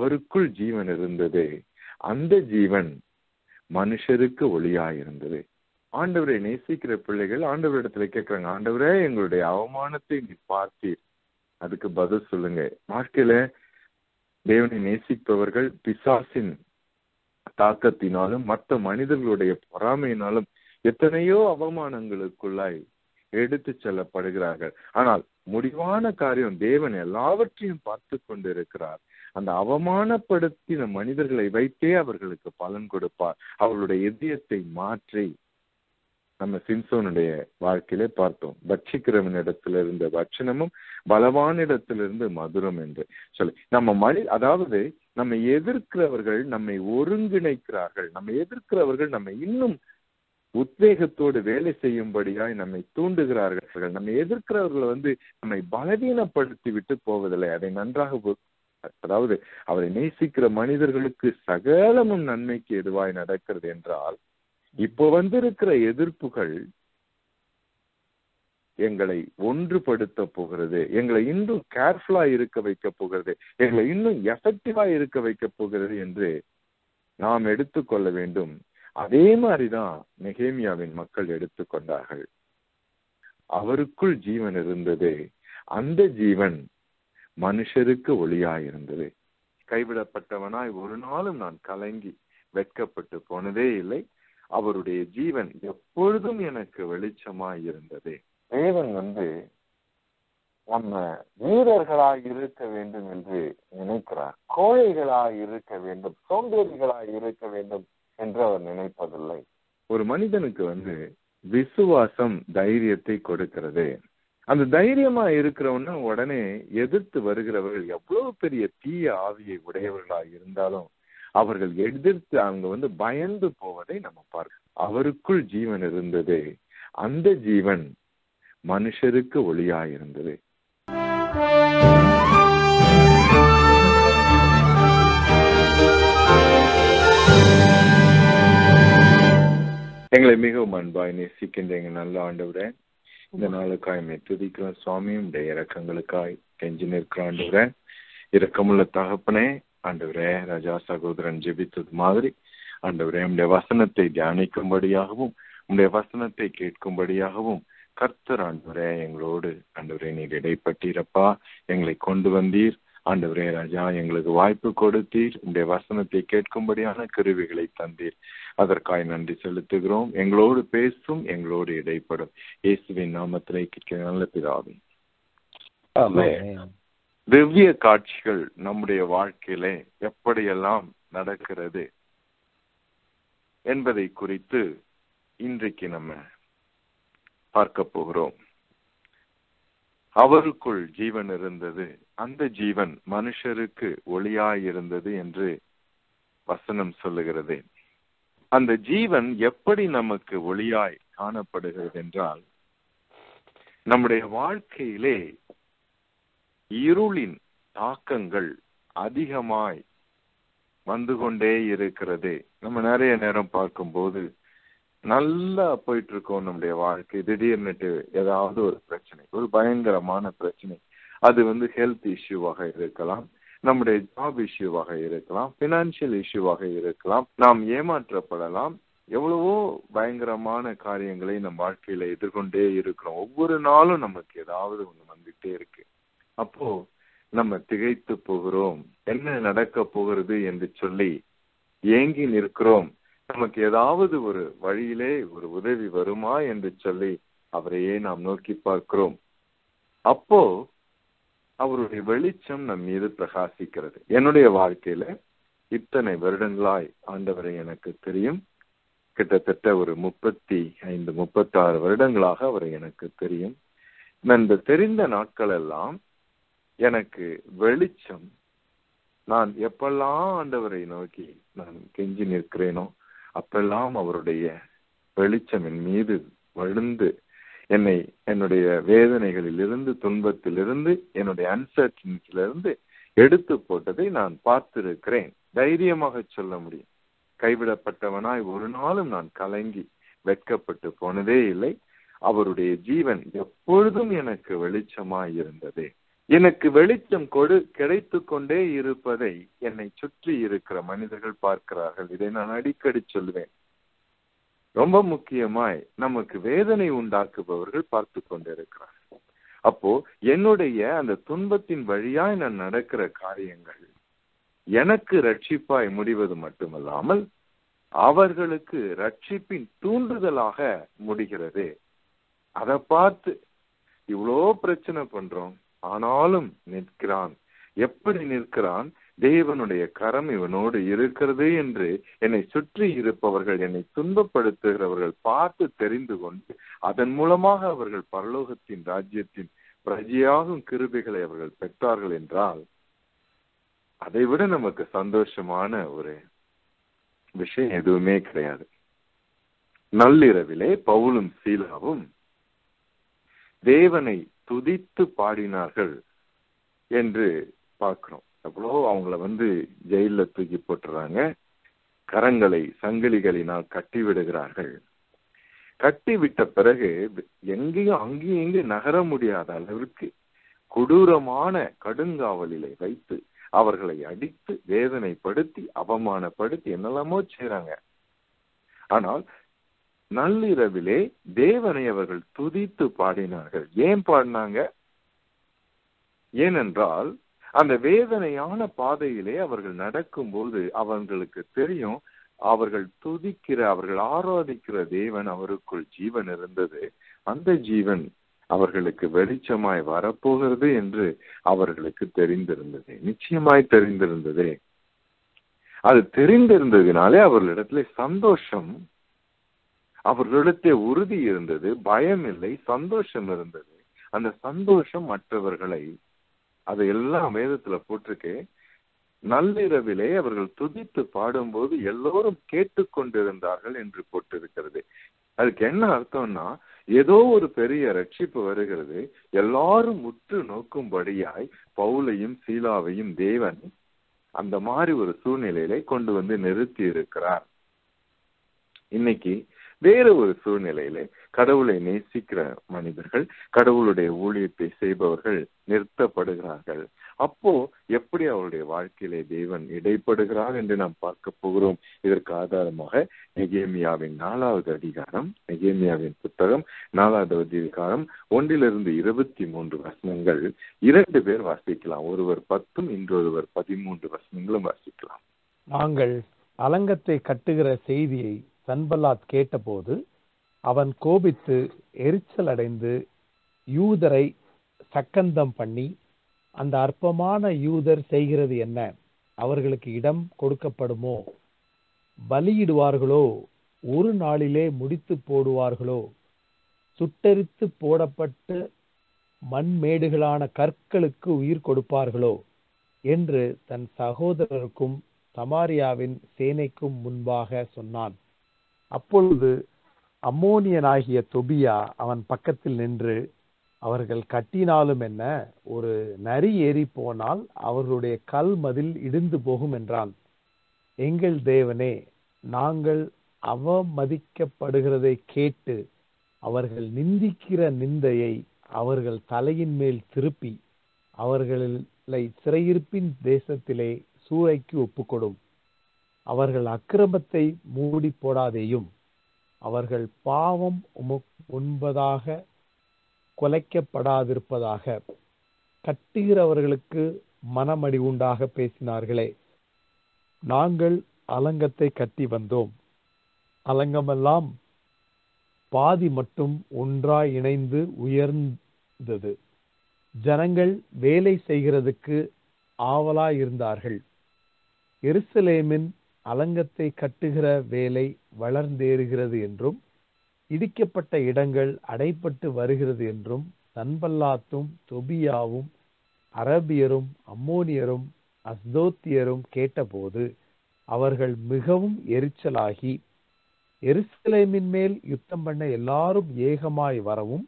அவருக்குள் ஜீவன் இருந்தது. அந்த ஜீவன் மனுஷருக்கு ஒளியாயிருந்தது. ஆண்டவரை நேசிக்கிற பிள்ளைகள் ஆண்டவரிடத்துல கேட்கிறாங்க ஆண்டவரே எங்களுடைய அவமானத்தை நீ பார்த்தீர். அதுக்கு பதில் சொல்லுங்க. வாழ்க்கையில தேவனை நேசிப்பவர்கள் பிசாசின் தாக்கத்தினாலும் மற்ற மனிதர்களுடைய பொறாமையினாலும் எத்தனையோ அவமானங்களுக்குள்ளாய் எடுத்து செல்லப்படுகிறார்கள். ஆனால் முடிவான காரியம் தேவன் எல்லாவற்றையும் பார்த்து கொண்டிருக்கிறார். அந்த அவமானப்படுத்தின மனிதர்களை வைத்தே அவர்களுக்கு பலன் கொடுப்பார். அவர்களுடைய இதயத்தை மாற்றி நம்ம சிம்சோனுடைய வாழ்க்கையிலே பார்த்தோம். பட்சிக்கிறவனிடத்துல இருந்த பட்சணமும் பலவானிடத்திலிருந்து மதுரம் என்று சொல்லி. நம்ம மனி அதாவது நம்ம எதிர்க்கிறவர்கள் நம்மை ஒருங்கிணைக்கிறார்கள். நம்ம எதிர்க்கிறவர்கள் நம்ம இன்னும் உத்வேகத்தோடு வேலை செய்யும்படியாய் நம்மை தூண்டுகிறார்கள். நம்ம எதிர்க்கிறவர்களை வந்து நம்மை பலவீனப்படுத்தி விட்டு போவதில்லை. அதை நன்றாக அதாவது அவரை நேசிக்கிற மனிதர்களுக்கு சகலமும் நன்மைக்கு எதுவாய் நடக்கிறது என்றால் இப்போ வந்திருக்கிற எதிர்ப்புகள் எங்களை ஒன்றுபடுத்த போகிறது எங்களை இன்னும் கேர்ஃபுல்லா இருக்க வைக்க போகிறது எங்களை இன்னும் எஃபெக்டிவா இருக்க வைக்க போகிறது என்று நாம் எடுத்துக்கொள்ள வேண்டும். அதே மாதிரிதான் நெகேமியாவின் மக்கள் எடுத்துக்கொண்டார்கள் அவருக்குள் ஜீவன் இருந்தது. அந்த ஜீவன் மனுஷருக்கு ஒளியாயிருந்தது. கைவிடப்பட்டவனாய் ஒரு நாளும் நான் கலங்கி வெட்கப்பட்டு போனதே இல்லை. அவருடைய ஜீவன் எப்பொழுதும் எனக்கு வெளிச்சமாய் இருந்தது தேவன் வந்து நம்ம வீரர்களாய் இருக்க வேண்டும் என்று நினைக்கிறார். கோழைகளாய் இருக்க வேண்டும் சோம்பேறிகளாய் இருக்க வேண்டும் என்று அவர் நினைப்பதில்லை. ஒரு மனிதனுக்கு வந்து விசுவாசம் தைரியத்தை கொடுக்கிறது. அந்த தைரியமா இருக்கிறவன உடனே எதிர்த்து வருகிறவர்கள் எவ்வளவு பெரிய தீய ஆவியை உடையவர்களாக இருந்தாலும் அவர்கள் எதிர்த்து அவங்க வந்து பயந்து போவதை நம்ம பார்க்க அவருக்குள் ஜீவன் இருந்தது. அந்த ஜீவன் மனுஷருக்கு ஒளியாயிருந்தது எங்களை மிகவும் அன்பாய் நேசிக்கின்ற எங்கள் நல்ல ஆண்டவரே இந்த நாளுக்காய் மே துதிக்கிறோம் சுவாமியும் உடைய இறக்கங்களுக்காய் கெஞ்சி நிற்கிற இறக்கமுள்ள தகப்பனே ஆண்டவரே ராஜா சகோதரன் ஜெபித்தது மாதிரி ஆண்டவரே உடைய வசனத்தை தியானிக்கும்படியாகவும் உடைய வசனத்தை கேட்கும்படியாகவும் கர்த்தர் ஆண்டவரே எங்களோடு ஆண்டவரே நீர் இடைப்பட்டீரப்பா. எங்களை கொண்டு வந்தீர். ஆண்டவரே ராஜா எங்களுக்கு வாய்ப்பு கொடுத்தீர். உடைய வசனத்தை கேட்கும்படியான கருவிகளை தந்தீர். அதற்காய் நன்றி செலுத்துகிறோம். எங்களோடு பேசும் எங்களோடு இடைப்படும். இயேசுவின் நாமத்திலே நல்ல பிதாவே. திவ்ய காட்சிகள் நம்முடைய வாழ்க்கையிலே எப்படியெல்லாம் நடக்கிறது என்பதை குறித்து இன்றைக்கு நம்ம பார்க்க போகிறோம். அவருக்குள் ஜீவன் இருந்தது. அந்த ஜீவன் மனுஷருக்கு ஒளியாயிருந்தது என்று வசனம் சொல்லுகிறது. அந்த ஜீவன் எப்படி நமக்கு ஒளியாய் காணப்படுகிறது என்றால் நம்முடைய வாழ்க்கையிலே இருளின் தாக்கங்கள் அதிகமாய் வந்து கொண்டே இருக்கிறது. நம்ம நிறைய நேரம் பார்க்கும்போது நல்லா போயிட்டு இருக்கோம் நம்முடைய வாழ்க்கை. திடீர்னுட்டு ஏதாவது ஒரு பிரச்சனை ஒரு பயங்கரமான பிரச்சனை. அது வந்து ஹெல்த் இஷ்யூவாக இருக்கலாம் நம்முடைய ஜாப் இஷ்யூவாக இருக்கலாம் பினான்சியல் இஷ்யூவாக இருக்கலாம். நாம் ஏமாற்றப்படலாம். எவ்வளவோ பயங்கரமான காரியங்களை நம் வாழ்க்கையில எதிர்கொண்டே இருக்கிறோம். ஒவ்வொரு நாளும் நமக்கு ஏதாவது ஒண்ணு வந்துட்டே இருக்கு. அப்போ நம்ம திகைத்து போகிறோம். என்ன நடக்க போகிறது என்று சொல்லி ஏங்கி நிற்கிறோம். நமக்கு ஏதாவது ஒரு வழியிலே ஒரு உதவி வருமா என்று சொல்லி அவரையே நாம் நோக்கி பார்க்கிறோம். அப்போ அவருடைய வெளிச்சம் நம் மீது பிரகாசிக்கிறது. என்னுடைய வாழ்க்கையில இத்தனை வருடங்களாய் ஆண்டவரை எனக்கு தெரியும். கிட்டத்தட்ட ஒரு முப்பத்தி ஐந்து முப்பத்தாறு வருடங்களாக அவரை எனக்கு தெரியும். இந்த தெரிந்த நாட்கள் எல்லாம் எனக்கு வெளிச்சம். நான் எப்பெல்லாம் ஆண்டவரை நோக்கி நான் கெஞ்சி நிற்கிறேனோ அப்பெல்லாம் அவருடைய வெளிச்சம் என் மீது விழுந்து என்னை என்னுடைய வேதனைகளிலிருந்து துன்பத்திலிருந்து என்னுடைய அன்சர்டனிட்டியிலிருந்து எடுத்து போட்டதை நான் பார்த்திருக்கிறேன். தைரியமாக சொல்ல முடியும். கைவிடப்பட்டவனாய் ஒரு நாளும் நான் கலங்கி வெட்கப்பட்டு போனதே இல்லை. அவருடைய ஜீவன் எப்பொழுதும் எனக்கு வெளிச்சமாய் இருந்தது எனக்கு வெளிச்சம் கொடு கிடைத்து கொண்டே இருப்பதை என்னை சுற்றி இருக்கிற மனிதர்கள் பார்க்கிறார்கள். இதை நான் அடிக்கடி சொல்வேன். ரொம்ப முக்கியமாய் நமக்கு வேதனை உண்டாக்குபவர்கள் பார்த்து கொண்டிருக்கிறார்கள். அப்போ என்னுடைய அந்த துன்பத்தின் வழியாய் நான் நடக்கிற காரியங்கள் எனக்கு ரட்சிப்பாய் முடிவது மட்டுமல்லாமல் அவர்களுக்கு ரட்சிப்பின் தூண்டுதலாக முடிகிறது. அதை பார்த்து இவ்வளோ பிரச்சனை பண்றோம். ஆனாலும் நிற்கிறான். எப்படி நிற்கிறான்? தேவனுடைய கரம் இவனோடு இருக்கிறது என்று என்னை சுற்றி இருப்பவர்கள் என்னை துன்பப்படுத்துகிறவர்கள் பார்த்து தெரிந்து கொண்டு அதன் மூலமாக அவர்கள் பரலோகத்தின் ராஜ்யத்தின் பிரஜையாகும் கிருபிகளை அவர்கள் பெற்றார்கள் என்றால் அதை விட நமக்கு சந்தோஷமான ஒரு விஷயம் எதுவுமே கிடையாது. நள்ளிரவிலே பவுலும் சீலாவும் தேவனை துதித்து பாடினார்கள் என்று பார்க்கிறோம். எவ்வளோ அவங்கள வந்து ஜெயிலில் தூக்கி போட்டுறாங்க. கரங்களை சங்கிலிகளினால் கட்டி விடுகிறார்கள். கட்டி விட்ட பிறகு எங்கேயும் அங்கேயும் இங்கேயும் நகர முடியாத அளவிற்கு கொடூரமான கடுங்காவலிலே வைத்து அவர்களை அடித்து வேதனைப்படுத்தி அவமானப்படுத்தி என்னெல்லாமோ செய்றாங்க. ஆனால் நள்ளிரவிலே தேவனை அவர்கள் துதித்து பாடினார்கள். ஏன் பாடினாங்க? ஏனென்றால் அந்த வேதனையான பாதையிலே அவர்கள் நடக்கும்போது அவர்களுக்கு தெரியும் அவர்கள் துதிக்கிற அவர்கள் ஆராதிக்கிற தேவன் அவருக்குள் ஜீவன் இருந்தது. அந்த ஜீவன் அவர்களுக்கு வெளிச்சமாய் வரப்போகிறது என்று அவர்களுக்கு தெரிந்திருந்தது. நிச்சயமாய் தெரிந்திருந்தது. அது தெரிந்திருந்ததினாலே அவர்களிடத்திலே சந்தோஷம் அவர்களிடத்தே உறுதி இருந்தது பயம் இல்லை சந்தோஷம் இருந்தது. அந்த சந்தோஷம் மற்றவர்களை அதை எல்லாம் வேதத்துல போட்டிருக்கு. நள்ளிரவிலே அவர்கள் துதித்து பாடும்போது எல்லோரும் கேட்டுக்கொண்டிருந்தார்கள் என்று போட்டிருக்கிறது. அதுக்கு என்ன அர்த்தம்னா ஏதோ ஒரு பெரிய ரட்சிப்பு வருகிறது. எல்லாரும் உற்று நோக்கும்படியாய் பவுலையும் சீலாவையும் தேவன் அந்த மாதிரி ஒரு சூழ்நிலையிலே கொண்டு வந்து நிறுத்தி இருக்கிறார். இன்னைக்கு வேறு ஒரு சூழ்நிலையிலே கடவுளை நேசிக்கிற மனிதர்கள் கடவுளுடைய ஊழியத்தை செய்பவர்கள் நிறுத்தப்படுகிறார்கள். அப்போ எப்படி அவருடைய வாழ்க்கையிலே தேவன் இடைப்படுகிறார் என்று நாம் பார்க்க போகிறோம். இதற்கு ஆதாரமாக நெகேமியாவின் நாலாவது அதிகாரம் நெகேமியாவின் புத்தகம் நாலாவது அதிகாரம் ஒன்றிலிருந்து இருபத்தி மூன்று வசனங்கள். இரண்டு பேர் வாசிக்கலாம். ஒருவர் பத்தும் இன்றொருவர் பதிமூன்று வசனங்களும் வாசிக்கலாம். நாங்கள் அலங்கத்தை கட்டுகிற செய்தியை சன்பல்லாத் கேட்டபோது அவன் கோபித்து எரிச்சல் அடைந்து யூதரை சக்கந்தம் பண்ணி அந்த அற்பமான யூதர் செய்கிறது என்ன? அவர்களுக்கு இடம் கொடுக்கப்படுமோ? பலியிடுவார்களோ? ஒரு நாளிலே முடித்து போடுவார்களோ? சுட்டெரித்து போடப்பட்டு மண்மேடுகளான கற்களுக்கு உயிர் கொடுப்பார்களோ? என்று தன் சகோதரருக்கும் சமாரியாவின் சேனைக்கும் முன்பாக சொன்னான். அப்பொழுது அம்மோனியனாகிய தொபியா அவன் பக்கத்தில் நின்று அவர்கள் கட்டினாலும் என்ன? ஒரு நரி ஏறி போனால் அவர்களுடைய கல் மதில் இடிந்து போகும் என்றான். எங்கள் தேவனே நாங்கள் அவமதிக்கப்படுகிறதை கேட்டு அவர்கள் நிந்திக்கிற நிந்தையை அவர்கள் தலையின் மேல் திருப்பி அவர்களை சிறையிருப்பின் தேசத்திலே சூறைக்கு ஒப்புக்கொடும். அவர்கள் அக்கிரமத்தை மூடி போடாதேயும் அவர்கள் பாவம் உண்பதாக கொலைக்கப்படாதிருப்பதாக கட்டுகிறவர்களுக்கு மனமடி உண்டாக பேசினார்களே. நாங்கள் அலங்கத்தை கட்டி வந்தோம். அலங்கமெல்லாம் பாதி மட்டும் ஒன்றாய் இணைந்து உயர்ந்தது. ஜனங்கள் வேலை செய்கிறதுக்கு ஆவலாயிருந்தார்கள். எருசலேமின் அலங்கத்தை கட்டுகிற வேலை வளர்ந்தேறுகிறது என்றும் இடிக்கப்பட்ட இடங்கள் அடைப்பட்டு வருகிறது என்றும் சன்பல்லாத்தும் தொபியாவும் அரபியரும் அம்மோனியரும் அஸ்தோத்தியரும் கேட்டபோது அவர்கள் மிகவும் எரிச்சலாகி எருசலேமின் மேல் யுத்தம் பண்ண எல்லாரும் ஏகமாய் வரவும்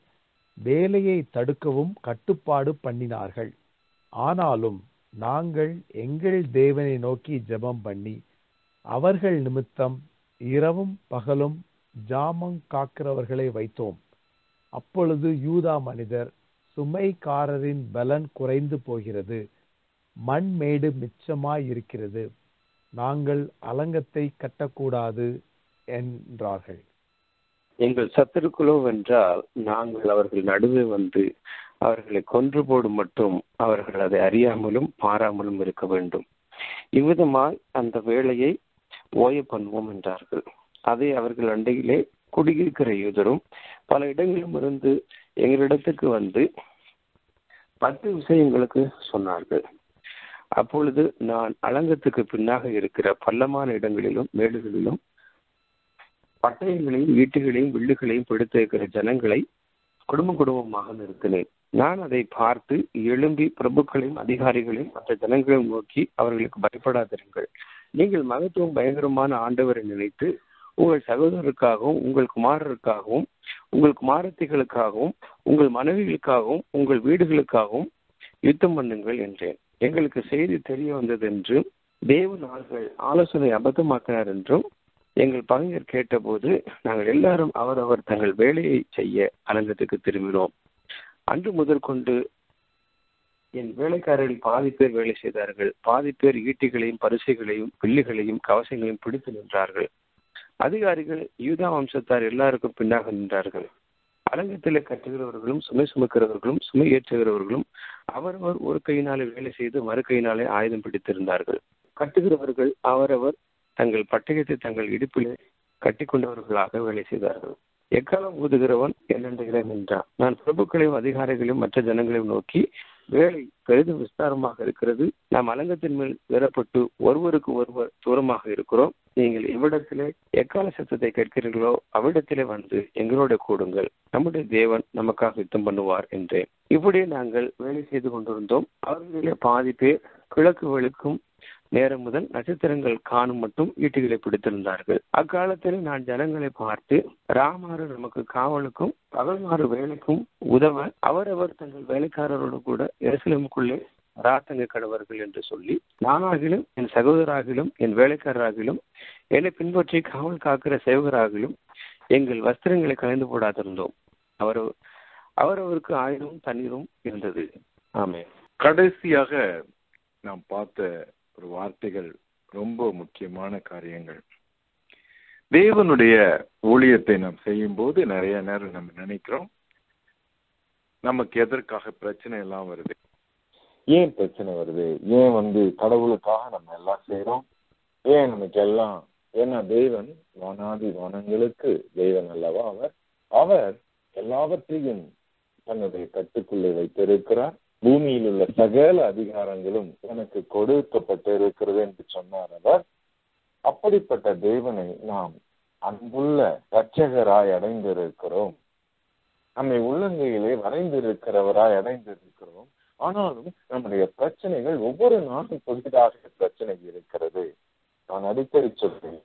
வேலையை தடுக்கவும் கட்டுப்பாடு பண்ணினார்கள். ஆனாலும் நாங்கள் எங்கள் தேவனை நோக்கி ஜெபம் பண்ணி அவர்கள் நிமித்தம் இரவும் பகலும் ஜாமம் காக்கிறவர்களை வைத்தோம். அப்பொழுது யூதா மனிதர் சுமைக்காரரின் பலன் குறைந்து போகிறது. மண்மேடு மிச்சமாய் இருக்கிறது. நாங்கள் அலங்கத்தை கட்டக்கூடாது என்றார்கள். எங்கள் சத்துருக்களோ வென்றால் நாங்கள் அவர்கள் நடுவே வந்து அவர்களை கொன்று போடும் மட்டும் அவர்கள் அதை அறியாமலும் பாராமலும் இருக்க வேண்டும். இவ்விதமாய் அந்த வேலையை ஓய பண்ணுவோம் என்றார்கள். அதை அவர்கள் அண்டையிலே குடியிருக்கிற யூதரும் பல இடங்களிலும் இருந்து எங்களிடத்துக்கு வந்து பத்து விஷயங்களுக்கு சொன்னார்கள். அப்பொழுது நான் அலங்கத்துக்கு பின்னாக இருக்கிற பள்ளமான இடங்களிலும் மேடுகளிலும் பட்டயங்களையும் வீட்டுகளையும் வில்லுகளையும் பிடித்திருக்கிற ஜனங்களை குடும்ப குடும்பமாக நிறுத்தினேன். நான் அதை பார்த்து எழும்பி பிரபுக்களையும் அதிகாரிகளையும் மற்ற ஜனங்களையும் நோக்கி அவர்களுக்கு பயப்படாதிருங்கள். நீங்கள் மகத்துவம் பயங்கரமான ஆண்டவரை நினைத்து உங்கள் சகோதரருக்காகவும் உங்கள் குமாரருக்காகவும் உங்கள் குமாரத்திகளுக்காகவும் உங்கள் மனைவிகளுக்காகவும் உங்கள் வீடுகளுக்காகவும் யுத்தம் பண்ணுங்கள் என்றேன். எங்களுக்கு செய்தி தெரிய வந்தது என்றும் தேவன் அவர்கள் ஆலோசனை அபத்தமாக்கினார் என்றும் எங்கள் பகைஞர் கேட்டபோது நாங்கள் எல்லாரும் அவரவர் தங்கள் வேலையை செய்ய அலங்கத்துக்கு திரும்பினோம். அன்று முதற்கொண்டு என் வேலைக்காரர்கள் பாதி பேர் வேலை செய்தார்கள். பாதி பேர் ஈட்டிகளையும் பரிசைகளையும் வில்லுகளையும் கவசங்களையும் பிடித்து நின்றார்கள். அதிகாரிகள் யூதா வம்சத்தார் எல்லாருக்கும் பின்னாக நின்றார்கள். அலங்கத்திலே கட்டுகிறவர்களும் சுமை சுமக்கிறவர்களும் சுமை ஏற்றுகிறவர்களும் அவரவர் ஒரு கையினாலே வேலை செய்து மறு கையினாலே ஆயுதம் பிடித்திருந்தார்கள். கட்டுகிறவர்கள் அவரவர் தங்கள் பட்டயத்தை தங்கள் இடுப்பிலே கட்டி கொண்டவர்களாக வேலை செய்தார்கள். எக்காலம் ஊதுகிறவன் என்னென்றுகிறேன் என்றான் நான் பிரபுக்களையும் அதிகாரிகளையும் மற்ற ஜனங்களையும் நோக்கி வேலை பெரிதும் விஸ்தாரமாக இருக்கிறது. நாம் அலங்கத்தின் மேல் வேறப்பட்டு ஒருவருக்கு ஒருவர் தூரமாக இருக்கிறோம். நீங்கள் எவ்விடத்திலே எக்கால சத்தத்தை கேட்கிறீர்களோ அவ்விடத்திலே வந்து எங்களோட கூடுங்கள். நம்முடைய தேவன் நமக்காக யுத்தம் பண்ணுவார் என்றேன். இப்படியே நாங்கள் வேலை செய்து கொண்டிருந்தோம். அவர்களிலே பாதி பேர் கிழக்கு வெளுக்கும் நேரம் முதல் நட்சத்திரங்கள் காணும் மட்டும் ஈட்டுகளை பிடித்திருந்தார்கள். அக்காலத்தில் நான் ஜனங்களை பார்த்து ராமாறு நமக்கு காவலுக்கும் பகல்மாறு வேலைக்கும் உதவ அவரவர் தங்கள் வேலைக்காரரோடு கூட எருசலேமுக்குள்ளே ராத்தங்க கடவர்கள் என்று சொல்லி நானாகிலும் என் சகோதராகிலும் என் வேலைக்காரராகிலும் என்னை பின்பற்றி காவல் காக்கிற சேவகராகிலும் எங்கள் வஸ்திரங்களை கலைந்து போடாதிருந்தோம். அவர் அவரவருக்கு ஆயுதம் தண்ணீரும் இருந்தது. ஆமே கடைசியாக நாம் பார்த்த ஒரு வார்த்தைகள் ரொம்ப முக்கியமான காரியங்கள். தேவனுடைய ஊழியத்தை நாம் செய்யும் போது நிறைய நேரம் நம்ம நினைக்கிறோம். நமக்கு எதற்காக பிரச்சனை எல்லாம் வருது? ஏன் பிரச்சனை வருது? ஏன் வந்து கடவுளுக்காக நம்ம எல்லாம் செய்யறோம் ஏன் நமக்கு எல்லாம் ஏன்னா தேவன் வானாதி வானங்களுக்கு தெய்வன் அல்லவா அவர்? அவர் எல்லாவற்றையும் தன்னுடைய கட்டுக்குள்ளே வைத்திருக்கிறார். பூமியில் உள்ள சகல அதிகாரங்களும் எனக்கு கொடுக்கப்பட்டிருக்கிறது என்று சொன்னார் அவர். அப்படிப்பட்ட தேவனை நாம் அன்புள்ள இரட்சகராய் அடைந்திருக்கிறோம். நம்மை உள்ளங்கையிலே வரைந்திருக்கிறவராய் அடைந்திருக்கிறோம். ஆனாலும் நம்முடைய பிரச்சனைகள் ஒவ்வொரு நாளும் புதிதாக பிரச்சனை இருக்கிறது. நான் அடிக்கடி சொல்றேன்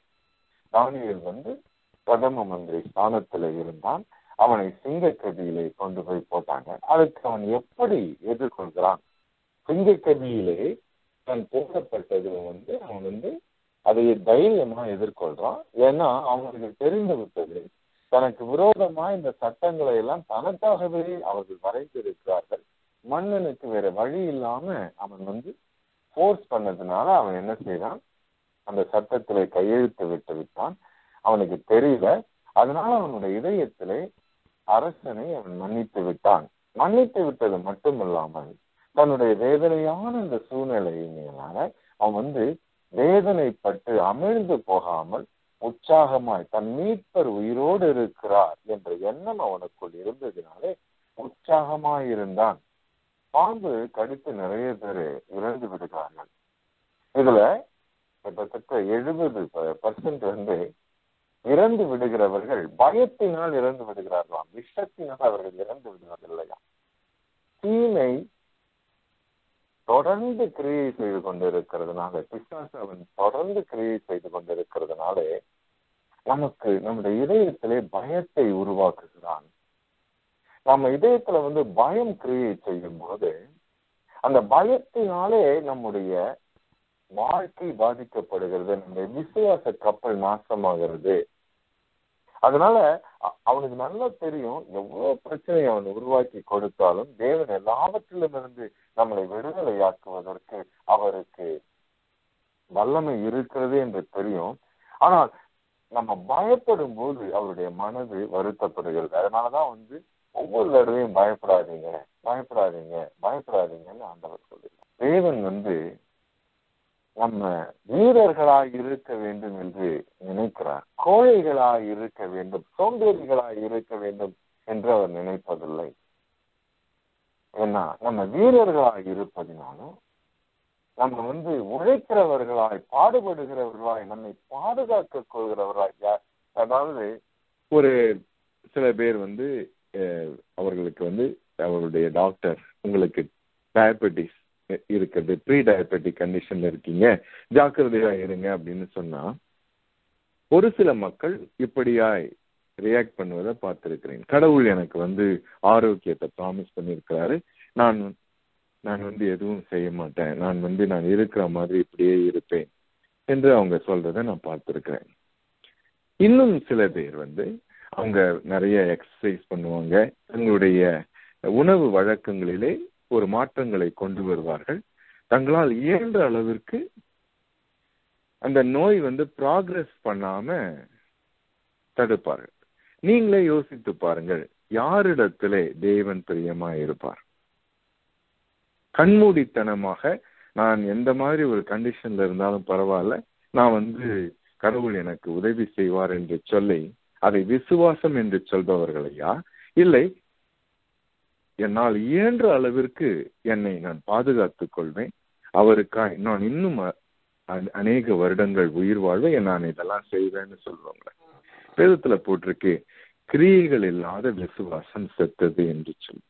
தானியல் வந்து பிரதம மந்திரி ஸ்தானத்துல இருந்தான். அவனை சிங்கக்கதியிலே கொண்டு போய் போட்டாங்க. அதுக்கு அவன் எப்படி எதிர்கொள்கிறான்? சிங்கக்கதியிலே தன் போடப்பட்டது வந்து அவன் வந்து அதை தைரியமா எதிர்கொள்றான். ஏன்னா அவனுக்கு தெரிந்து விட்டது தனக்கு விரோதமா இந்த சட்டங்களை எல்லாம் தனக்காகவே அவர்கள் வரைந்திருக்கிறார்கள். மன்னனுக்கு வேற வழி இல்லாம அவன் வந்து போர்ஸ் பண்ணதுனால அவன் என்ன செய்யறான் அந்த சட்டத்திலே கையெழுத்து விட்டு விட்டான். அவனுக்கு தெரியல. அதனால அவனுடைய இதயத்திலே அரசனை அவன் மன்னித்து விட்டான். மன்னித்து விட்டது மட்டுமல்லாமல் தன்னுடைய வேதனையான இந்த சூழ்நிலையினால அவன் வந்து வேதனைப்பட்டு அமிழ்ந்து போகாமல் உற்சாகமாய் தன் மீட்பர் உயிரோடு இருக்கிறார் என்ற எண்ணம் அவனுக்குள் இருந்ததினாலே உற்சாகமாய் இருந்தான் பாம்பு கடித்து நிறைய பேர் இறந்து விடுகிறார்கள். இதுல கிட்டத்தட்ட எழுபது பர்சன்ட் வந்து இறந்து விடுகிறவர்கள் பயத்தினால் இறந்து விடுகிறார்களாம் விஷத்தினால் அவர்கள் இறந்து விடுவதில்லையா? தீமை தொடர்ந்து கிரியை செய்து கொண்டிருக்கிறதுனால பிசாசு அவன் தொடர்ந்து கிரியை செய்து கொண்டிருக்கிறதுனாலே நமக்கு நம்முடைய இதயத்திலே பயத்தை உருவாக்குகிறான். நம்ம இதயத்துல வந்து பயம் கிரியை செய்யும் போது அந்த பயத்தினாலே நம்முடைய வாழ்க்கை பாதிக்கப்படுகிறது நம்ம விசுவாச கப்பல் நாசமாகிறது. அதனால அவனுக்கு நல்லா தெரியும் எவ்வளவு பிரச்சனையை அவன் உருவாக்கி கொடுத்தாலும் தேவன் எல்லாவற்றிலும் இருந்து நம்மளை விடுதலையாக்குவதற்கு அவருக்கு வல்லமை இருக்கிறது என்று தெரியும். ஆனால் நம்ம பயப்படும் போது அவருடைய மனது வருத்தப்படுகிறது. அதனாலதான் வந்து ஒவ்வொரு தடவையும் பயப்படாதீங்க பயப்படாதீங்க பயப்படாதீங்கன்னு ஆண்டவர் சொல்லுகிறார் தேவன் வந்து நம்ம வீரர்களாய் இருக்க வேண்டும் என்று நினைக்கிறார். கோழைகளாய் இருக்க வேண்டும் சோம்பேறிகளாய் இருக்க வேண்டும் என்று அவர் நினைப்பதில்லை. ஏன்னா நம்ம வீரர்களாய் இருப்பதினாலும் நம்ம வந்து உழைக்கிறவர்களாய் பாடுபடுகிறவர்களாய் நம்மை பாதுகாக்க கொள்கிறவர்களாய் அதாவது ஒரு சில பேர் வந்து அவர்களுக்கு வந்து அவருடைய டாக்டர் உங்களுக்கு டயபெட்டிஸ் இருக்குது ப்ரீ டயபெட்டிக் கண்டிஷன்ல இருக்கீங்க. ஜாக்கிரதையா இருங்க அப்படின்னு சொன்னா ஒரு சில மக்கள் இப்படியாய் ரியாக்ட் பண்ணுவதை பார்த்திருக்கிறேன். கடவுள் எனக்கு வந்து ஆரோக்கியத்தை ப்ராமிஸ் பண்ணியிருக்கிறாரு. நான் நான் வந்து எதுவும் செய்ய மாட்டேன். நான் வந்து நான் இருக்கிற மாதிரி இப்படியே இருப்பேன் என்று அவங்க சொல்றதை நான் பார்த்திருக்கிறேன். இன்னும் சில பேர் வந்து அவங்க நிறைய எக்ஸசைஸ் பண்ணுவாங்க. தங்களுடைய உணவு வழக்கங்களிலே ஒரு மாற்றங்களை கொண்டு வருவார்கள். தங்களால் இயன்ற அளவிற்கு அந்த நோய் வந்து ப்ராக்ரஸ் பண்ணாம தடுப்பார்கள். நீங்களே யோசித்து பாருங்கள் யாரிடத்திலே தேவன் பிரியமா இருப்பார்? கண்மூடித்தனமாக நான் எந்த மாதிரி ஒரு கண்டிஷன்ல இருந்தாலும் பரவாயில்ல நான் வந்து கடவுள் எனக்கு உதவி செய்வார் என்று சொல்லி அதை விசுவாசம் என்று சொல்பவர்களையா? இல்லை என்னால் இயன்ற அளவிற்கு என்னை நான் பாதுகாத்துக் கொள்வேன். அவருக்காய் நான் இன்னும் அநேக வருடங்கள் உயிர் வாழ்வை நான் இதெல்லாம் செய்வேன்னு சொல்லுவாங்க. வேதத்துல போட்டிருக்கு கிரியைகள் இல்லாத விசுவாசம் செத்தது என்று சொல்லி.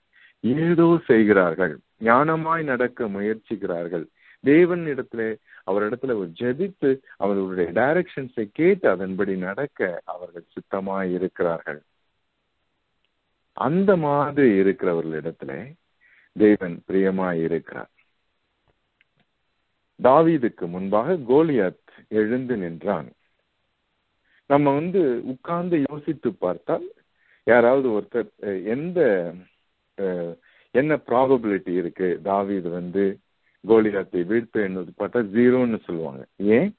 ஏதோ செய்கிறார்கள் ஞானமாய் நடக்க முயற்சிக்கிறார்கள். தேவன் இடத்துல அவரிடத்துல ஒரு ஜெபித்து அவர்களுடைய டைரக்ஷன்ஸை கேட்டு அதன்படி நடக்க அவர்கள் சுத்தமாய் இருக்கிறார்கள். அந்த மாதிரி இருக்கிறவர்களிடத்துல தேவன் பிரியமாய் இருக்கிறார். தாவீதுக்கு முன்பாக கோலியாத் எழுந்து நின்றான். நம்ம வந்து உட்கார்ந்து யோசித்து பார்த்தால் யாராவது ஒருத்தர் எந்த என்ன ப்ராபபிலிட்டி இருக்கு? தாவீது வந்து கோலியாத்தை வீழ்த்து பார்த்தா ஜீரோன்னு சொல்லுவாங்க. ஏன்?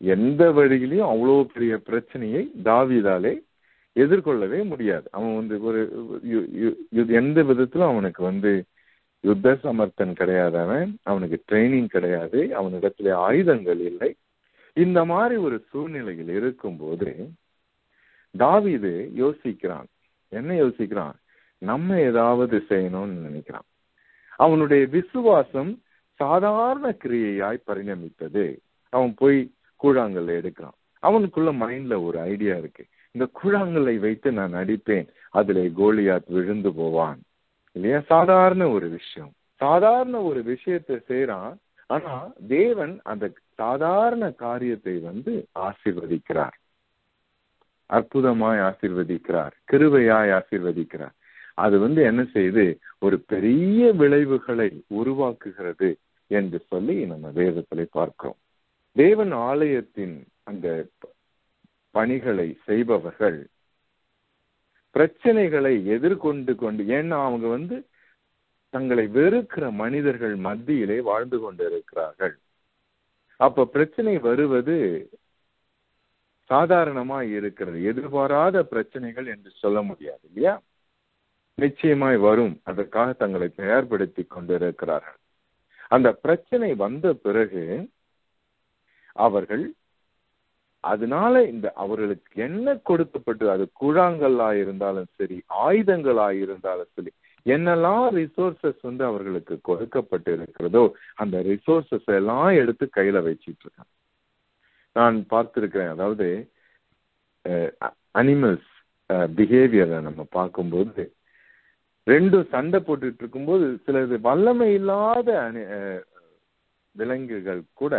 எந்த வழியிலையும் அவ்வளோ பெரிய பிரச்சனையை தாவீதாலே எதிர்கொள்ளவே முடியாது. அவன் வந்து ஒரு எந்த விதத்திலும் அவனுக்கு வந்து யுத்த சமர்த்தன் கிடையாது அவன். அவனுக்கு ட்ரைனிங் கிடையாது. அவனிடத்துல ஆயுதங்கள் இல்லை. இந்த மாதிரி ஒரு சூழ்நிலையில் இருக்கும்போது தாவிது யோசிக்கிறான். என்ன யோசிக்கிறான்? நம்ம ஏதாவது செய்யணும்னு நினைக்கிறான். அவனுடைய விசுவாசம் சாதாரண கிரியையாய் பரிணமித்தது. அவன் போய் கூழாங்கல்ல எடுக்கிறான். அவனுக்குள்ள மைண்ட்ல ஒரு ஐடியா இருக்கு. இந்த குழாங்களை வைத்து நான் அடிப்பேன். அதிலே கோலியாத் விழுந்து போவான். இல்லையா? சாதாரண ஒரு விஷயம். சாதாரண ஒரு விஷயத்தை செய்யறான் ஆனா தேவன் அந்த சாதாரண காரியத்தை வந்து ஆசிர்வதிக்கிறார். அற்புதமாய் ஆசிர்வதிக்கிறார். கிருவையாய் ஆசிர்வதிக்கிறார். அது வந்து என்ன செய்யுது ஒரு பெரிய விளைவுகளை உருவாக்குகிறது என்று சொல்லி நம்ம வேதத்திலே பார்க்கிறோம். தேவன் ஆலயத்தின் அந்த பணிகளை செய்பவர்கள். பிரச்சனைகளை எதிர்கொண்டு கொண்டு ஏன்னா அவங்க வந்து தங்களை வெறுக்கிற மனிதர்கள் மத்தியிலே வாழ்ந்து கொண்டிருக்கிறார்கள். அப்ப பிரச்சனை வருவது சாதாரணமா இருக்கிறது. எதிர்பாராத பிரச்சனைகள் என்று சொல்ல முடியாது இல்லையா? நிச்சயமாய் வரும். அதற்காக தங்களை தயார்படுத்தி கொண்டிருக்கிறார்கள். அந்த பிரச்சனை வந்த பிறகு அவர்கள் அதனால இந்த அவர்களுக்கு என்ன கொடுக்கப்பட்டு அது கூழாங்கல்லா இருந்தாலும் சரி ஆயுதங்களா இருந்தாலும் சரி என்னெல்லாம் ரிசோர்சஸ் வந்து அவர்களுக்கு கொடுக்கப்பட்டு இருக்கிறதோ அந்த ரிசோர்சஸ் எல்லாம் எடுத்து கையில வச்சிட்டு இருக்காங்க. நான் பார்த்திருக்கிறேன் அதாவது அனிமல்ஸ் பிஹேவியரை நம்ம பார்க்கும்போது ரெண்டும் சண்டை போட்டுட்டு இருக்கும்போது சிலது வல்லமை இல்லாத அணி- விலங்குகள் கூட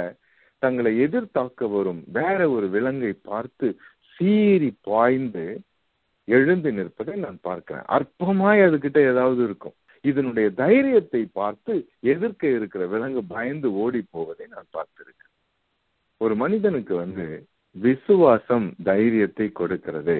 தங்களை எதிர்த்தாக்க வரும் வேற ஒரு விலங்கை பார்த்து சீறி பாய்ந்து எழுந்து நிற்பதை நான் பார்க்கிறேன். அற்பமாய் அதுகிட்ட ஏதாவது இருக்கும். இதனுடைய தைரியத்தை பார்த்து எதிர்க்க இருக்கிற விலங்கு பயந்து ஓடி போவதை நான் பார்த்திருக்கேன் ஒரு மனிதனுக்கு வந்து விசுவாசம் தைரியத்தை கொடுக்கிறது.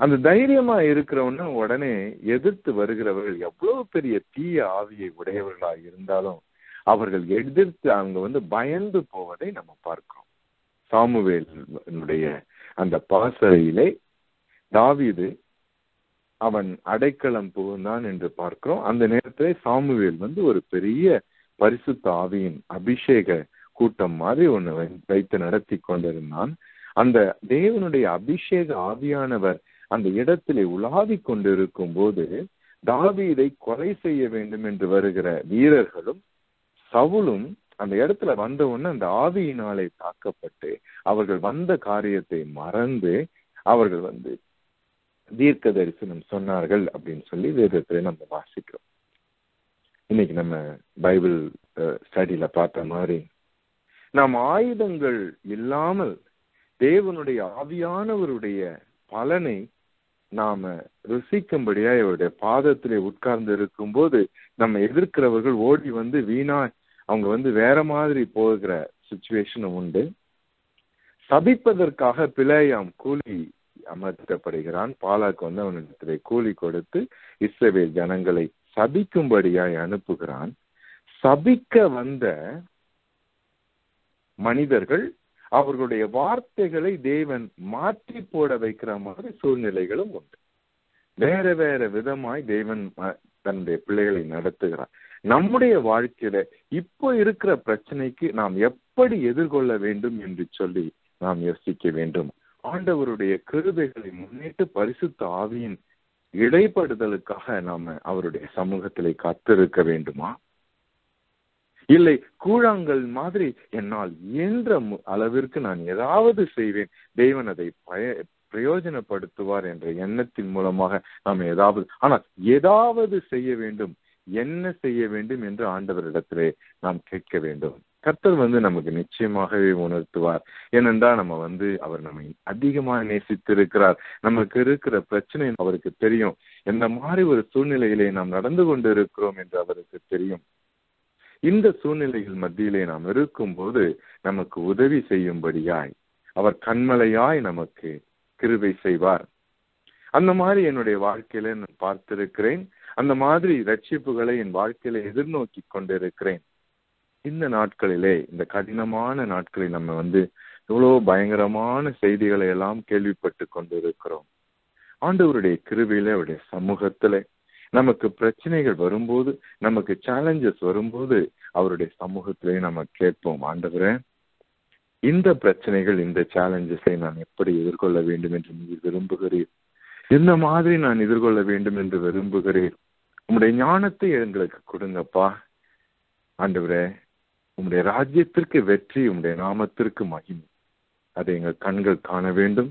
அந்த தைரியமா இருக்கிறவன உடனே எதிர்த்து வருகிறவர்கள் எவ்வளவு பெரிய தீய ஆவியை உடையவர்களா இருந்தாலும் அவர்கள் எதிர்த்து அவங்க வந்து பயந்து போவதை நம்ம பார்க்கிறோம். சாமுவேலுடைய அந்த பாசறையிலே தாவிது அவன் அடைக்கலம் புகுந்தான் என்று பார்க்கிறோம். அந்த நேரத்திலே சாமுவேல் வந்து ஒரு பெரிய பரிசுத்த ஆவியின் அபிஷேக கூட்டம் மாதிரி ஒன்று வைத்து நடத்தி கொண்டிருந்தான். அந்த தேவனுடைய அபிஷேக ஆவியானவர் அந்த இடத்திலே உலாவிக் கொண்டிருக்கும் போது தாவீதை கொலை செய்ய வேண்டும் என்று வருகிற வீரர்களும் சவுலும் அந்த இடத்துல வந்த உடனே அந்த ஆவியினாலே தாக்கப்பட்டு அவர்கள் வந்த காரியத்தை மறந்து அவர்கள் வந்து தீர்க்க தரிசனம் சொன்னார்கள் அப்படின்னு சொல்லி வேதத்துல நம்ம வாசிக்கிறோம். இன்னைக்கு நம்ம பைபிள் ஸ்டடியில பார்த்த மாதிரி நாம் ஆயுதங்கள் இல்லாமல் தேவனுடைய ஆவியானவருடைய பலனை நாம ருசிக்கும்படியா இவருடைய பாதத்திலே உட்கார்ந்து இருக்கும்போது நம்ம எதிர்க்கிறவர்கள் ஓடி வந்து வீணா அவங்க வந்து வேற மாதிரி போகிற சுச்சுவேஷனும் உண்டு. சபிப்பதற்காக பிழையாம் கூலி அமர்த்தப்படுகிறான். பாலாக்கு வந்து அவனிடத்திலே கூலி கொடுத்து இஸ்ரவேல் ஜனங்களை சபிக்கும்படியாய் அனுப்புகிறான். சபிக்க வந்த மனிதர்கள் அவர்களுடைய வார்த்தைகளை தேவன் மாற்றி போட வைக்கிற மாதிரி சூழ்நிலைகளும் உண்டு. வேற வேற விதமாய் தேவன் தன்னுடைய பிள்ளைகளை நடத்துகிறார். நம்முடைய வாழ்க்கையில இப்போ இருக்கிற பிரச்சனைக்கு நாம் எப்படி எதிர்கொள்ள வேண்டும் என்று சொல்லி நாம் யோசிக்க வேண்டும். ஆண்டவருடைய கிருபைகளை முன்னிட்டு பரிசுத்த ஆவியின் இடைப்படுதலுக்காக நாம அவருடைய சமூகத்திலே காத்திருக்க வேண்டுமா? இல்லை கூழாங்கல் மாதிரி என்னால் இயன்ற மு- அளவிற்கு நான் ஏதாவது செய்வேன். தேவன் அதை பய பிரயோஜனப்படுத்துவார் என்ற எண்ணத்தின் மூலமாக நாம் ஏதாவது ஆனால் ஏதாவது செய்ய வேண்டும். என்ன செய்ய வேண்டும் என்று ஆண்டவரிடத்திலே நாம் கேட்க வேண்டும். கர்த்தர் வந்து நமக்கு நிச்சயமாகவே உணர்த்துவார். ஏனென்றால் நம்ம வந்து அவர் நம்மை அதிகமாக நேசித்திருக்கிறார். நமக்கு இருக்கிற பிரச்சனை அவருக்கு தெரியும். எந்த மாதிரி ஒரு சூழ்நிலையிலே நாம் நடந்து கொண்டு இருக்கிறோம் என்று அவருக்கு தெரியும். இந்த சூழ்நிலைகள் மத்தியிலே நாம் இருக்கும்போது நமக்கு உதவி செய்யும்படியாய் அவர் கண்மலையாய் நமக்கு கிருபை செய்வார். அந்த மாதிரி என்னுடைய வாழ்க்கையில நான் பார்த்திருக்கிறேன். அந்த மாதிரி ரட்சிப்புகளை என் வாழ்க்கையில எதிர்நோக்கி கொண்டிருக்கிறேன். இந்த நாட்களிலே இந்த கடினமான நாட்களில் நம்ம வந்து இவ்வளோ பயங்கரமான செய்திகளை எல்லாம் கேள்விப்பட்டு கொண்டிருக்கிறோம். ஆண்டவருடைய கிருபையில அவருடைய சமூகத்திலே நமக்கு பிரச்சனைகள் வரும்போது நமக்கு சேலஞ்சஸ் வரும்போது அவருடைய சமூகத்திலே நம்ம கேட்போம் ஆண்டவரே இந்த பிரச்சனைகள் இந்த சேலஞ்சஸை நான் எப்படி எதிர்கொள்ள வேண்டும் என்று நீர் விரும்புகிறீர்? இந்த மாதிரி நான் எதிர்கொள்ள வேண்டும் என்று விரும்புகிறீர்? உங்களுடைய ஞானத்தை எங்களுக்கு கொடுங்கப்பா. ஆண்டவரே உங்களுடைய ராஜ்யத்திற்கு வெற்றி உங்களுடைய நாமத்திற்கு மகிமை. அதை எங்கள் கண்கள் காண வேண்டும்.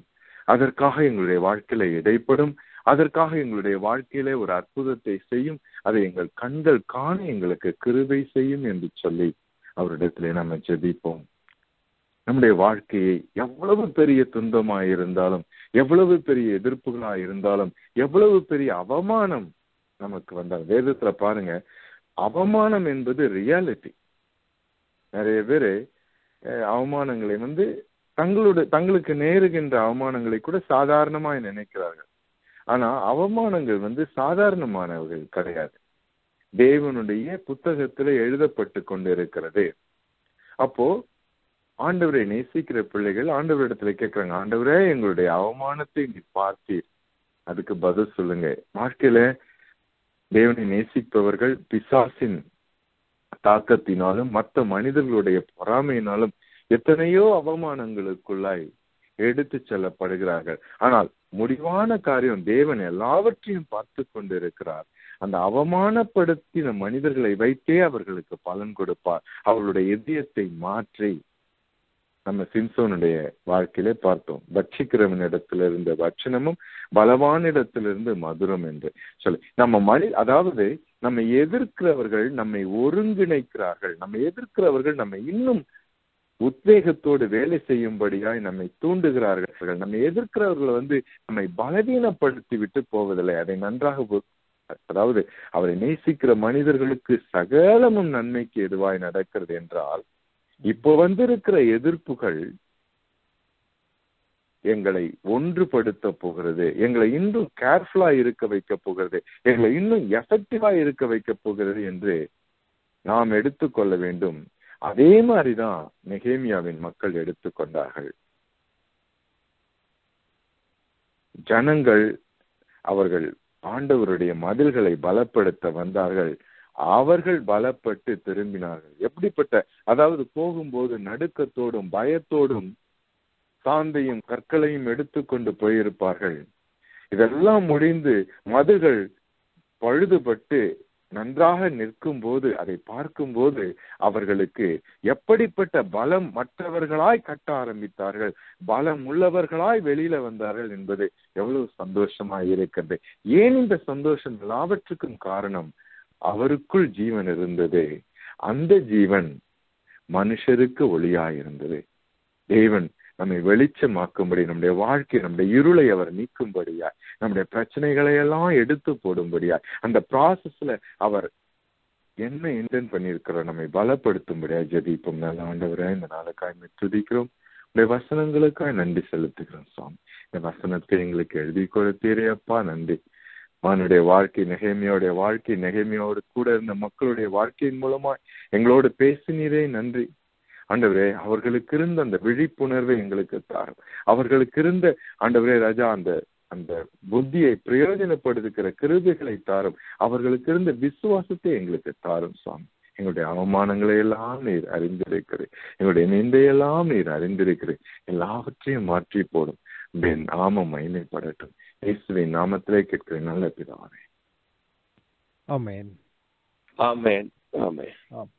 அதற்காக எங்களுடைய வாழ்க்கையில இடைப்படும் அதற்காக எங்களுடைய வாழ்க்கையிலே ஒரு அற்புதத்தை செய்யும் அதை எங்கள் கண்கள் காண எங்களுக்கு கிருபை செய்யும் என்று சொல்லி அவரிடத்திலே நம்ம ஜெபிப்போம். நம்முடைய வாழ்க்கையை எவ்வளவு பெரிய துன்பமாய் இருந்தாலும் எவ்வளவு பெரிய எதிர்ப்புகளாய் இருந்தாலும் எவ்வளவு பெரிய அவமானம் நமக்கு வந்தால் வேதத்துல பாருங்க அவமானம் என்பது ரியாலிட்டி நிறைய பேரு அவமானங்களை வந்து தங்களுடைய தங்களுக்கு நேருகின்ற அவமானங்களை கூட சாதாரணமாய் நினைக்கிறார்கள். ஆனா அவமானங்கள் வந்து சாதாரணமானவர்கள் கிடையாது. தேவனுடைய புத்தகத்துல எழுதப்பட்டு கொண்டிருக்கிறது. அப்போ ஆண்டவரை நேசிக்கிற பிள்ளைகள் ஆண்டவரிடத்துல கேட்கிறாங்க ஆண்டவரே எங்களுடைய அவமானத்தை நீ பார்த்தீர். அதுக்கு பதில் சொல்லுங்க. வாழ்க்கையில தேவனை நேசிப்பவர்கள் பிசாசின் தாக்கத்தினாலும் மற்ற மனிதர்களுடைய பொறாமையினாலும் எத்தனையோ அவமானங்களுக்குள்ளாய் எடுத்து செல்லப்படுகிறார்கள். ஆனால் முடிவான காரியம். தேவன் எல்லாவற்றையும் பார்த்து கொண்டிருக்கிறார். அந்த அவமானப்படுத்தின மனிதர்களை வைத்தே அவர்களுக்கு பலன் கொடுப்பார். அவர்களுடைய இதயத்தை மாற்றி நம்ம சிம்சோனுடைய வாழ்க்கையிலே பார்த்தோம். பட்சிக்கிறவன் இடத்துல இருந்த பட்சணமும் பலவானிடத்திலிருந்து மதுரம் என்று சொல்லி. நம்ம மனி அதாவது நம்ம எதிர்க்கிறவர்கள் நம்மை ஒருங்கிணைக்கிறார்கள். நம்ம எதிர்க்கிறவர்கள் நம்ம இன்னும் உத்வேகத்தோடு வேலை செய்யும்படியாய் நம்மை தூண்டுகிறார்கள். நம்மை எதிர்க்கிறவர்களை வந்து நம்மை பலவீனப்படுத்தி விட்டு போவதில்லை. அதை நன்றாக அதாவது அவரை நேசிக்கிற மனிதர்களுக்கு சகலமும் நன்மைக்கு எதுவாய் நடக்கிறது என்றால் இப்போ வந்திருக்கிற எதிர்ப்புகள் எங்களை ஒன்றுபடுத்த போகிறது. எங்களை இன்னும் கேர்ஃபுல்லா இருக்க வைக்க போகிறது. எங்களை இன்னும் எஃபெக்டிவா இருக்க வைக்க போகிறது என்று நாம் எடுத்துக்கொள்ள வேண்டும். அதே மாதிரிதான் நெகேமியாவின் மக்கள் எடுத்துக்கொண்டார்கள் ஜனங்கள் அவர்கள் ஆண்டவருடைய மதில்களை பலப்படுத்த வந்தார்கள். அவர்கள் பலப்பட்டு திரும்பினார்கள். எப்படிப்பட்ட அதாவது போகும்போது நடுக்கத்தோடும் பயத்தோடும் சாந்தையும் கற்களையும் எடுத்துக்கொண்டு போயிருப்பார்கள். இதெல்லாம் முடிந்து மதுகள் பழுதுபட்டு நன்றாக நிற்கும் போது அதை பார்க்கும்போது அவர்களுக்கு எப்படிப்பட்ட பலம் மற்றவர்களாய் கட்ட ஆரம்பித்தார்கள் பலம் உள்ளவர்களாய் வெளியில வந்தார்கள் என்பது எவ்வளவு சந்தோஷமாய் இருக்கிறது. ஏன் இந்த சந்தோஷம் எல்லாவற்றுக்கும் காரணம்? அவருக்குள் ஜீவன் இருந்தது. அந்த ஜீவன் மனுஷருக்கு ஒளியாய் இருந்தது. தேவன் நம்மை வெளிச்சமாக்கும்படி நம்முடைய வாழ்க்கை நம்முடைய இருளை அவர் நீக்கும்படியாய் நம்முடைய பிரச்சனைகளை எல்லாம் எடுத்து போடும்படியாய் அந்த ப்ராசஸ்ல அவர் என்ன இன்டென்ட் பண்ணியிருக்கிற நம்மை பலப்படுத்தும்படியாய் ஜெபிப்போம். நல்ல ஆண்டவரே இந்த நாளுக்காய் துதிக்கிறோம். உடைய வசனங்களுக்காய் நன்றி செலுத்துகிறோம் சுவாமி. இந்த வசனத்தை எங்களுக்கு எழுதி கொடுத்தீரே அப்பா நன்றி. அவனுடைய வாழ்க்கை நெகைமையோடைய வாழ்க்கை நெகைமையோடு கூட இருந்த மக்களுடைய வாழ்க்கையின் மூலமாய் எங்களோடு பேசினீரே நன்றி. ஆண்டவரே அவர்களுக்கு இருந்த அந்த விழிப்புணர்வை எங்களுக்கு தாரும். அவர்களுக்கு இருந்த ஆண்டவரே ராஜா அந்த அந்த புத்தியை பிரயோஜனப்படுத்துகிற கிருபைகளை தாரும். அவர்களுக்கு இருந்த விசுவாசத்தை எங்களுக்கு தாரும் சுவாமி. எங்களுடைய அவமானங்களை எல்லாம் நீர் அறிந்திருக்கிறேன் எங்களுடைய நிந்தையெல்லாம் நீர் அறிந்திருக்கிறேன் எல்லாவற்றையும் மாற்றி போடும். என் நாமம் மகிமைப்படட்டும். இயேசுவின் நாமத்திலே கேட்கிறேன் நல்ல பிதாவே. ஆமென். ஆமென். ஆமென். ஆம்.